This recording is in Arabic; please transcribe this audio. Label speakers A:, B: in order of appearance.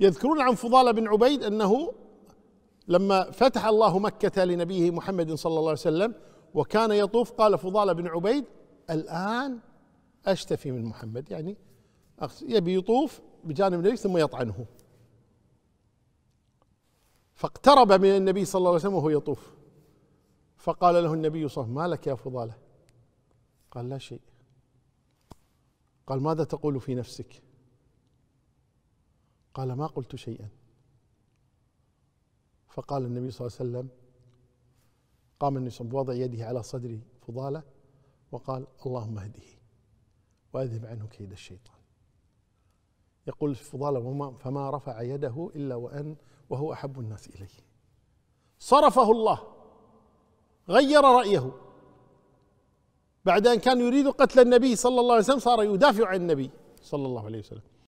A: يذكرون عن فضالة بن عبيد أنه لما فتح الله مكة لنبيه محمد صلى الله عليه وسلم وكان يطوف قال فضالة بن عبيد الآن أشتفي من محمد. يعني يبي يطوف بجانب النبي ثم يطعنه. فاقترب من النبي صلى الله عليه وسلم وهو يطوف. فقال له النبي صلى الله عليه وسلم ما لك يا فضالة؟ قال لا شيء. قال ماذا تقول في نفسك؟ قال ما قلت شيئا. فقال النبي صلى الله عليه وسلم قام النبي صلى الله عليه وسلم بوضع يده على صدر فضالة وقال اللهم اهده وأذهب عنه كيد الشيطان. يقول فضالة فما رفع يده إلا وأن وهو أحب الناس إليه. صرفه الله غير رأيه. بعد أن كان يريد قتل النبي صلى الله عليه وسلم صار يدافع عن النبي صلى الله عليه وسلم.